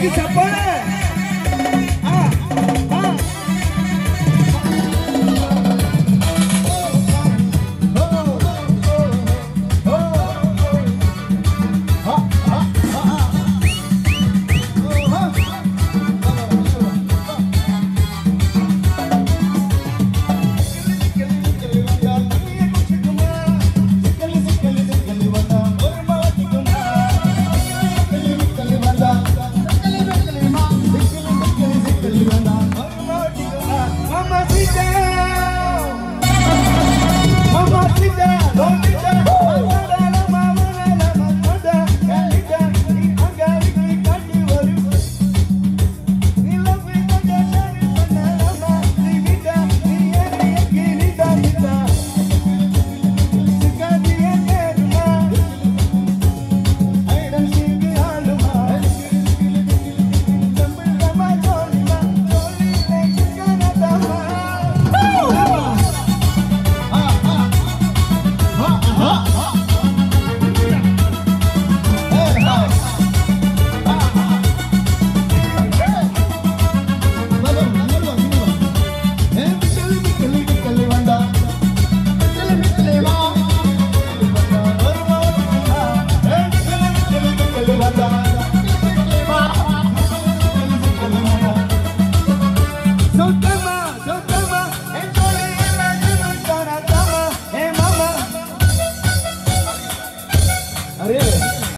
de Sapana.